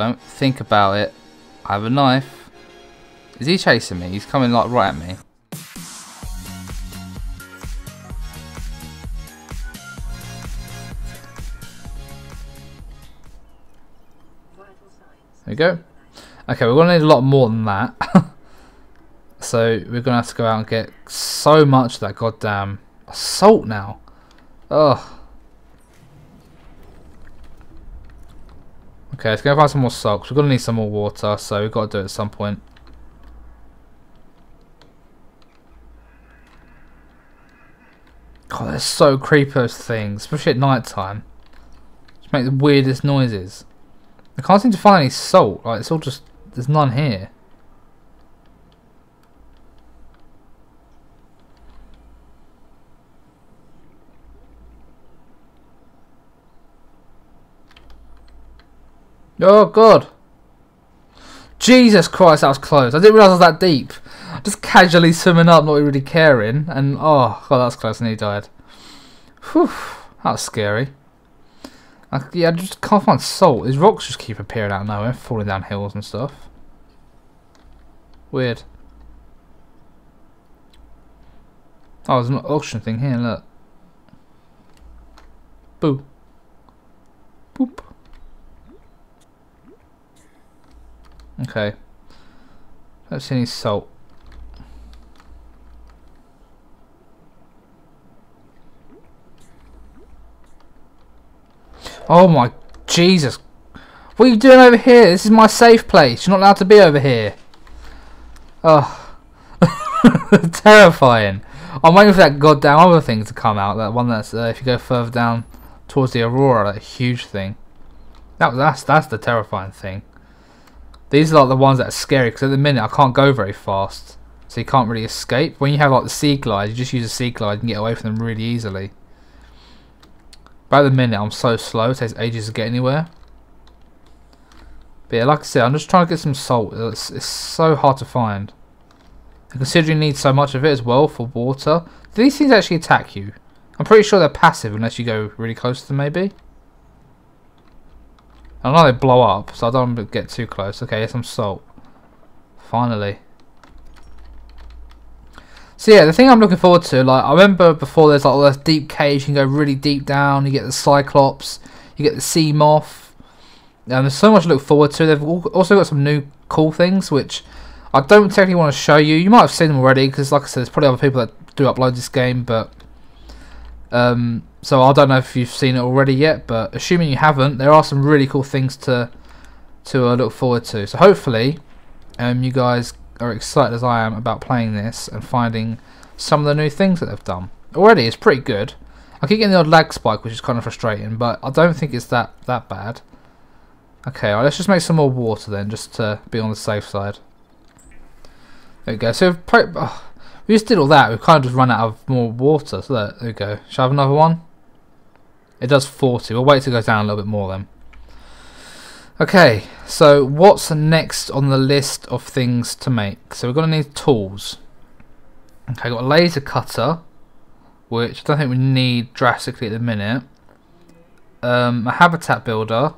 Don't think about it. I have a knife. Is he chasing me? He's coming like right at me. There we go. Okay, we're going to need a lot more than that. so we're going to have to go out and get so much of that goddamn assault now. Ugh. Okay, let's go find some more salt. We're going to need some more water, so we've got to do it at some point. God, they're so creepy, those things, especially at night time. Just make the weirdest noises. I can't seem to find any salt. Like it's all just there's none here. Oh god. Jesus Christ, that was close. I didn't realise it was that deep. Just casually swimming up, not really caring, and oh god, that's close, and he died. Whew, that was scary. I, yeah, I just can't find salt. These rocks just keep appearing out of nowhere, falling down hills and stuff. Weird. Oh, there's an auction thing here, look. Boo. Boop. Okay. Don't see any salt. Oh my Jesus. What are you doing over here? This is my safe place. You're not allowed to be over here. Oh. Terrifying. I'm waiting for that goddamn other thing to come out. That one that's uh, if you go further down towards the Aurora, that huge thing. That that's that's the terrifying thing. These are like the ones that are scary because at the minute I can't go very fast, so you can't really escape. When you have like the sea glide, you just use a sea glide and get away from them really easily. By the minute, I'm so slow, it takes ages to get anywhere. But yeah, like I said, I'm just trying to get some salt. It's, it's so hard to find. And considering you need so much of it as well for water, do these things actually attack you? I'm pretty sure they're passive unless you go really close to them, maybe? I know they blow up, so I don't get too close. Okay, here's some salt. Finally. So yeah, the thing I'm looking forward to, like I remember before there's like all this deep cage, you can go really deep down, you get the Cyclops, you get the Sea Moth. And there's so much to look forward to. They've also got some new cool things, which I don't technically want to show you. You might have seen them already, because like I said, there's probably other people that do upload this game, but... Um, so I don't know if you've seen it already yet, but assuming you haven't, there are some really cool things to to uh, look forward to. So hopefully, um, you guys are excited as I am about playing this and finding some of the new things that they've done. Already, it's pretty good. I keep getting the odd lag spike, which is kind of frustrating, but I don't think it's that that bad. Okay, well, let's just make some more water then, just to be on the safe side. There we go. So oh, we just did all that. We've kind of just run out of more water. So there, there we go. Shall I have another one? It does 40. We'll wait to go down a little bit more then. Okay, so what's next on the list of things to make? So we're going to need tools. Okay, got a laser cutter, which I don't think we need drastically at the minute. Um, a habitat builder,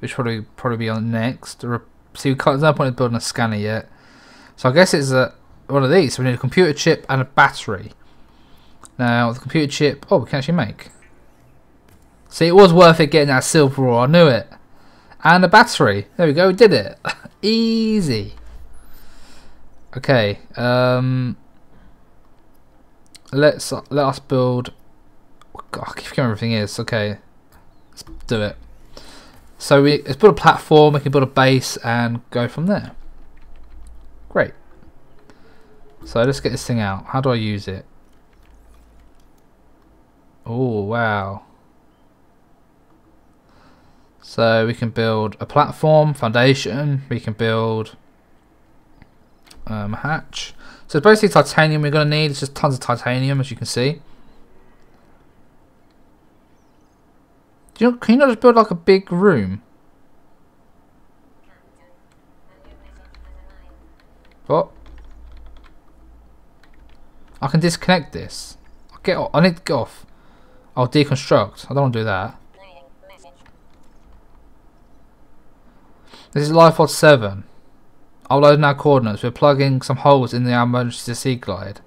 which probably probably be on next. See, we can't, there's no point in building a scanner yet. So I guess it's a one of these. So we need a computer chip and a battery. Now the computer chip, oh, we can actually make. See, it was worth it getting that silver ore. I knew it. And a battery. There we go, we did it. Easy. Okay, um, let's let us build. God, I keep forgetting everything is. Okay, let's do it. So we let's build a platform. We can build a base and go from there. Great. So let's get this thing out. How do I use it? Oh wow. So we can build a platform, foundation, we can build um, a hatch. So it's basically titanium we're going to need, it's just tons of titanium as you can see. Do you can you not just build like a big room? What? I can disconnect this. I'll get off. I need to get off. I'll deconstruct. I don't want to do that. This is LifePod 7. Uploading our coordinates. We're plugging some holes in the emergency sea glide.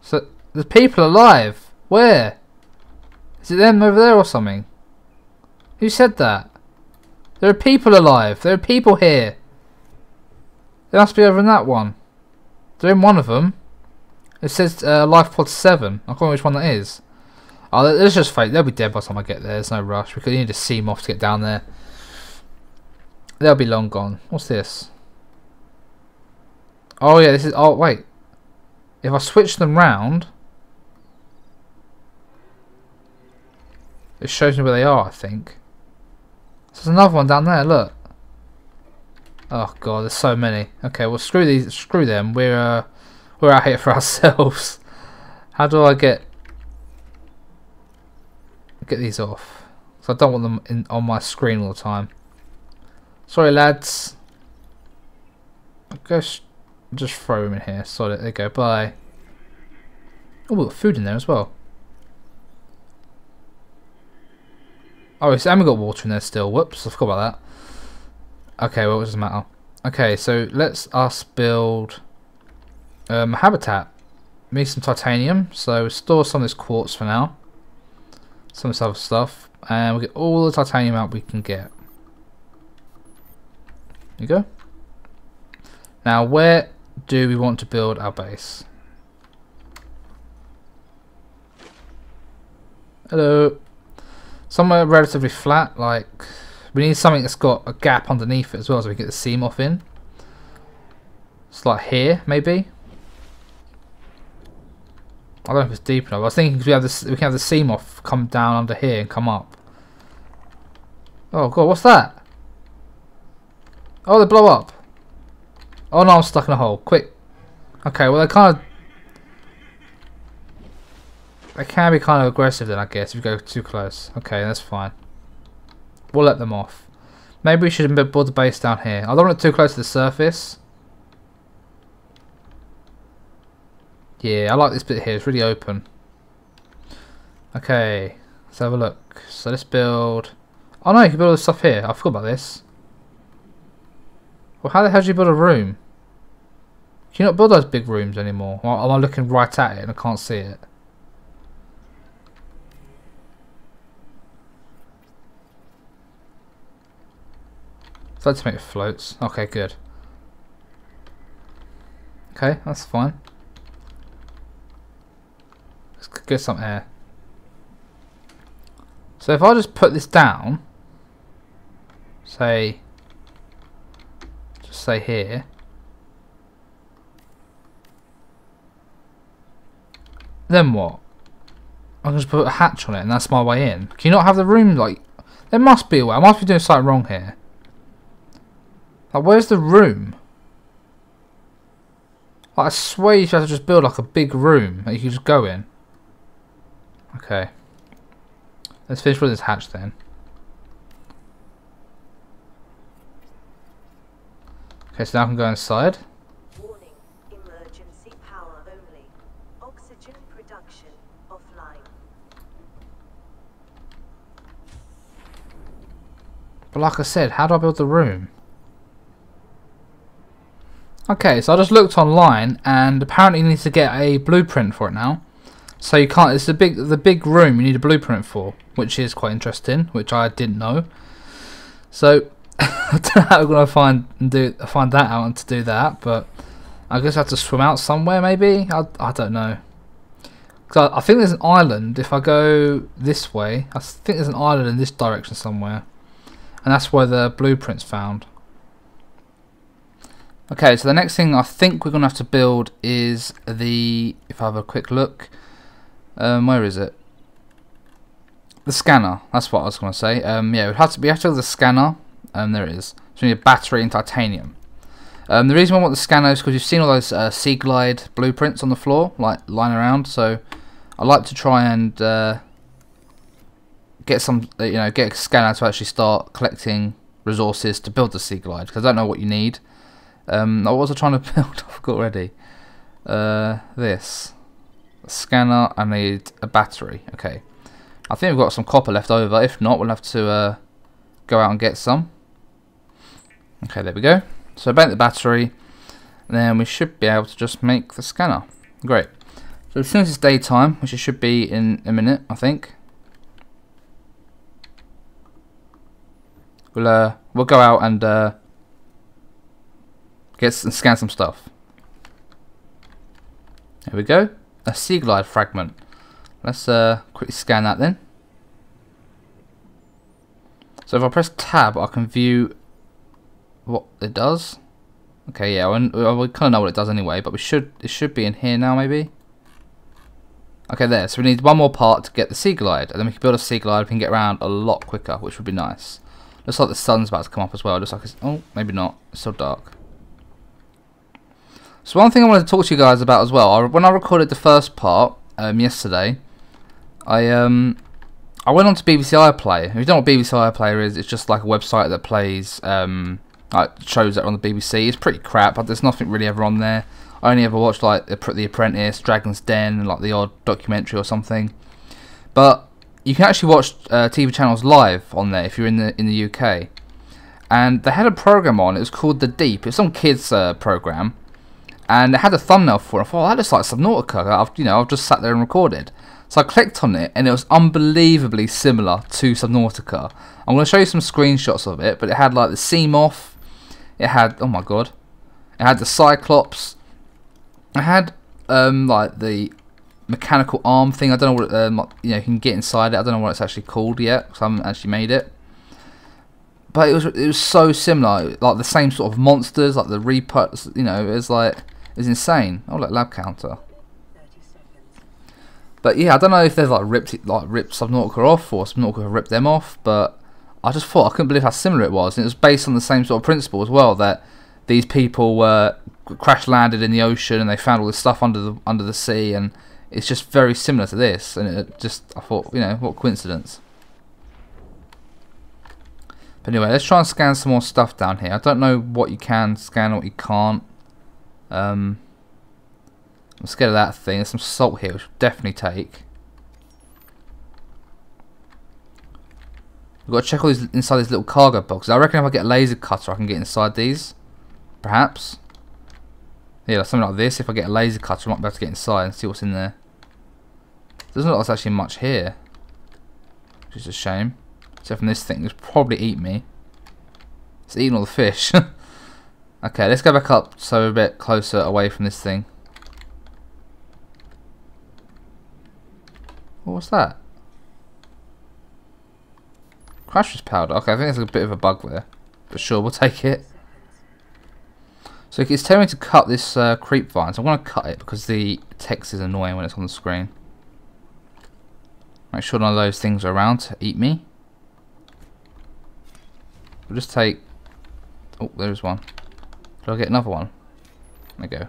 So, there's people alive. Where? Is it them over there or something? Who said that? There are people alive. There are people here. They must be over in that one. They're in one of them. It says uh, LifePod 7. I can't remember which one that is. Oh, let's just fake. They'll be dead by the time I get there. There's no rush. We need to see them off to get down there. They'll be long gone. What's this? Oh yeah, this is. Oh wait. If I switch them round, it shows me where they are. I think. There's another one down there. Look. Oh god, there's so many. Okay, well screw these. Screw them. We're uh, we're out here for ourselves. How do I get get these off. So I don't want them in on my screen all the time. Sorry lads. I guess just throw them in here. Sorry, there you go, bye. Oh, we've got food in there as well. Oh, so, and we got water in there still. Whoops, I forgot about that. Okay, well, it doesn't matter. Okay, so let's us build um, habitat. Need some titanium, so store some of this quartz for now some of this other stuff, and we get all the titanium out we can get. There you go. Now, where do we want to build our base? Hello. Somewhere relatively flat, like we need something that's got a gap underneath it as well, so we get the Seamoth in. It's like here, maybe. I don't know if it's deep enough. I was thinking because we have this, we can have the Seamoth come down under here and come up. Oh god, what's that? Oh, they blow up. Oh no, I'm stuck in a hole. Quick. Okay, well they kind of they can be kind of aggressive then, I guess, if you go too close. Okay, that's fine. We'll let them off. Maybe we should build the base down here. I don't want it too close to the surface. Yeah, I like this bit here. It's really open. Okay, let's have a look. So let's build... Oh no, you can build all this stuff here. I forgot about this. Well, how the hell do you build a room? Can you not build those big rooms anymore? Or am I looking right at it and I can't see it? Like to make it floats. Okay, good. Okay, that's fine Let's get some air. So if I just put this down, say, just say here, then what? I can just put a hatch on it and that's my way in. Can you not have the room, like, there must be a way. I must be doing something wrong here. Like, where's the room? Like, I swear you should have to just build like a big room that you can just go in. Okay. Let's finish with this hatch then. Okay, so now I can go inside. Warning, emergency power only. Oxygen production offline. But like I said, how do I build the room? Okay, so I just looked online and apparently you need to get a blueprint for it now. So you can't. It's the big the big room you need a blueprint for, which is quite interesting, which I didn't know. So I don't know how we're gonna find do find that out and to do that, but I guess I have to swim out somewhere. Maybe I I don't know. Cause I, I think there's an island. If I go this way, I think there's an island in this direction somewhere, and that's where the blueprint's found. Okay, so the next thing I think we're gonna have to build is the. If I have a quick look um, where is it? The scanner. That's what I was going to say. Um, yeah, we have to we have to have the scanner. Um, there it is. So we need a battery and titanium. Um, the reason I want the scanner is because you've seen all those uh, Sea Glide blueprints on the floor, like lying around. So I like to try and uh, get some, you know, get a scanner to actually start collecting resources to build the Sea Glide because I don't know what you need. Um, what was I trying to build? I forgot already. Uh, this scanner, I need a battery. Okay. I think we've got some copper left over. If not, we'll have to uh, go out and get some. Okay, there we go. So bent the battery, then we should be able to just make the scanner. Great. So as soon as it's daytime, which it should be in a minute, I think. We'll uh, we'll go out and uh, get and scan some stuff. There we go. A sea glide fragment. Let's uh, quickly scan that then. So if I press tab, I can view what it does. Okay, yeah, we, kind of know what it does anyway, but we should it should be in here now, maybe. Okay, there. So we need one more part to get the sea glide, and then we can build a sea glide. We can get around a lot quicker, which would be nice. Looks like the sun's about to come up as well. Looks like it's oh, maybe not. It's still dark. So one thing I wanted to talk to you guys about as well. I, when I recorded the first part um, yesterday, I um I went on to BBC iPlayer. If you don't know what BBC iPlayer is, it's just like a website that plays um like shows that are on the BBC. It's pretty crap. But there's nothing really ever on there. I only ever watched like The Apprentice, Dragon's Den, like the odd documentary or something. But you can actually watch uh, TV channels live on there if you're in the in the UK. And they had a program on. It was called The Deep. It's some kids uh, program, and it had a thumbnail for it. I thought oh, that looks like Subnautica. I've you know I've just sat there and recorded. So I clicked on it, and it was unbelievably similar to Subnautica. I'm going to show you some screenshots of it, but it had like the Seamoth. It had oh my god, it had the Cyclops. It had um like the mechanical arm thing. I don't know what um, you know. You can get inside it. I don't know what it's actually called yet because I haven't actually made it. But it was it was so similar, like the same sort of monsters, like the Reaper. You know, it was like it was insane. Oh, like lab counter. But yeah, I don't know if they've like ripped like ripped Subnautica off or Subnautica ripped them off. But I just thought I couldn't believe how similar it was. And it was based on the same sort of principle as well. That these people were crash landed in the ocean and they found all this stuff under the under the sea and it's just very similar to this, and it just I thought, you know, what coincidence. But anyway, let's try and scan some more stuff down here. I don't know what you can scan what you can't. Um, I'm scared of that thing. There's some salt here, which we'll definitely take. We've got to check all these inside these little cargo boxes. I reckon if I get a laser cutter, I can get inside these. Perhaps. Yeah, something like this. If I get a laser cutter, I might be able to get inside and see what's in there. Like there's actually much here. Which is a shame. Except from this thing, it's probably eat me. It's eating all the fish. okay, let's go back up so we're a bit closer away from this thing. What was that? Crasher's powder. Okay, I think there's a bit of a bug there. But sure, we'll take it. So it's telling me to cut this uh, creep vine. So I'm going to cut it because the text is annoying when it's on the screen. Make sure none of those things are around to eat me. We'll just take... Oh, there's one. Do I get another one? There we go.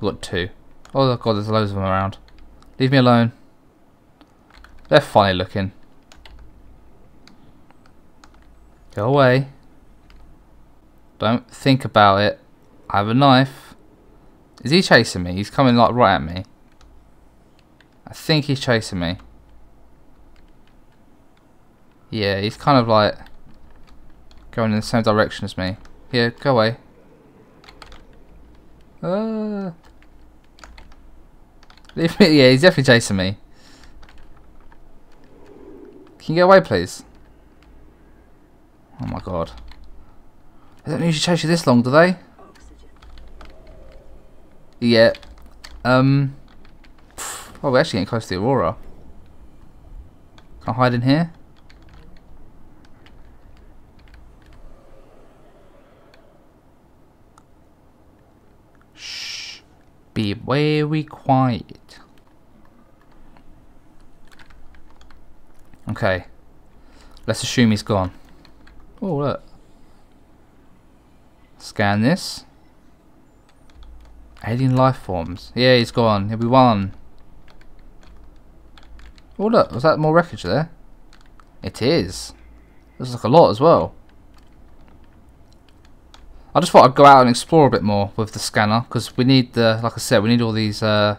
We've got two. Oh god, there's loads of them around. Leave me alone. They're funny looking. Go away. Don't think about it. I have a knife. Is he chasing me? He's coming like right at me. I think he's chasing me. Yeah, he's kind of like going in the same direction as me. Here, go away. Uh, leave me. Yeah, he's definitely chasing me. Can you get away, please? Oh my god. They don't usually chase you this long, do they? Yeah. Um. Oh, we're actually getting close to the Aurora. Can I hide in here? Be very quiet. Okay. Let's assume he's gone. Oh, look. Scan this. Alien life forms. Yeah, he's gone. He'll be one. Oh, look. Was that more wreckage there? It is. There's like a lot as well. I just thought I'd go out and explore a bit more with the scanner because we need the, like I said, we need all these uh,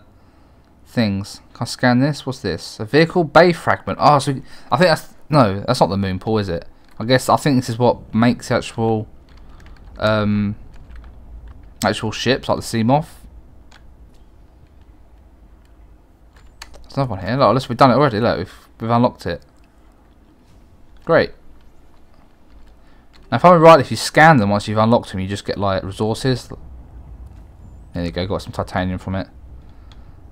things Can I scan this? What's this? A vehicle bay fragment. Oh, so I think that's no, that's not the moon pool, is it? I guess I think this is what makes the actual um actual ships like the Seamoth. There's another one here. Look, unless we've done it already. Look, we've we've unlocked it. Great. Now, if I'm right, if you scan them once you've unlocked them, you just get like resources. There you go. Got some titanium from it.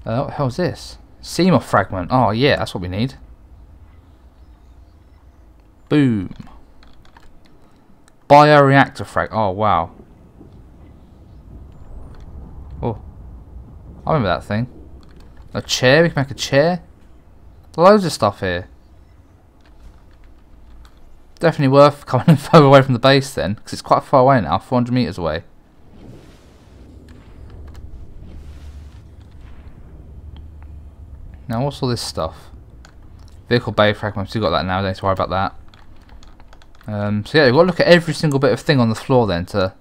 Uh, what the hell is this? Seamoth fragment. Oh yeah, that's what we need. Boom. Bioreactor frag. Oh wow. Oh, I remember that thing. A chair. We can make a chair. Loads of stuff here. Definitely worth coming further away from the base then, because it's quite far away now, 400 meters away. Now what's all this stuff? Vehicle bay fragments, we've got that now, don't need to worry about that. Um, so yeah, we've got to look at every single bit of thing on the floor then to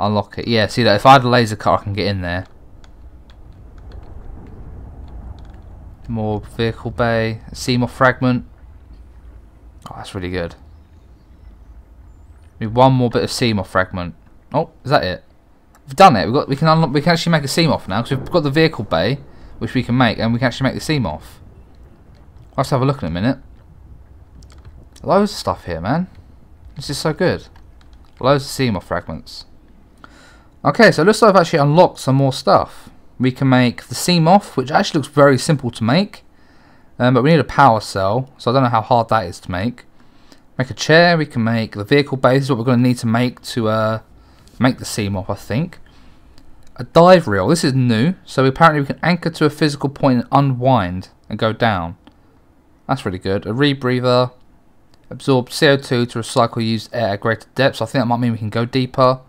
unlock it. Yeah, see that if I had a laser cut I can get in there. More vehicle bay, Seamoth fragment. Oh, that's really good. Need one more bit of Seamoth fragment. Oh, is that it? We've done it. We've got. We can unlock. We can actually make a Seamoth now because we've got the vehicle bay, which we can make, and we can actually make the Seamoth. Let's have a look in a minute. Loads of stuff here, man. This is so good. Loads of Seamoth fragments. Okay, so it looks like I've actually unlocked some more stuff. We can make the Seamoth, which actually looks very simple to make. Um, but we need a power cell, so I don't know how hard that is to make. Make a chair, we can make the vehicle base, is what we're going to need to make to uh, make the Seamoth, I think. A dive reel, this is new, so apparently we can anchor to a physical point and unwind and go down. That's really good. A rebreather, absorb CO2 to recycle used air at greater depths. I think that might mean we can go deeper.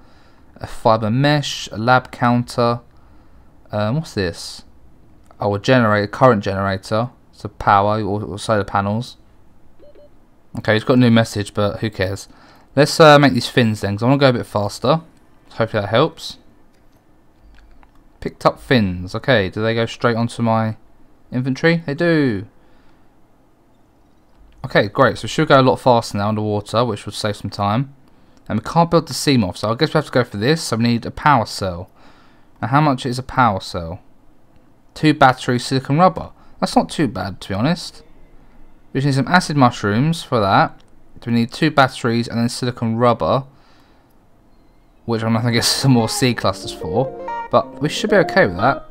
A fiber mesh, a lab counter. Um, what's this? Oh, a generator, current generator. So power or solar panels. Okay, he's got a new message, but who cares? Let's uh, make these fins then, because I want to go a bit faster. Hopefully that helps. Picked up fins. Okay, do they go straight onto my inventory? They do. Okay, great. So we should go a lot faster now underwater, which would save some time. And we can't build the Seamoth, so I guess we have to go for this. So we need a power cell. Now how much is a power cell? Two batteries, silicon rubber. That's not too bad, to be honest. We need some acid mushrooms for that. we need two batteries and then silicon rubber. Which I'm not going to get some more seed clusters for. But we should be okay with that.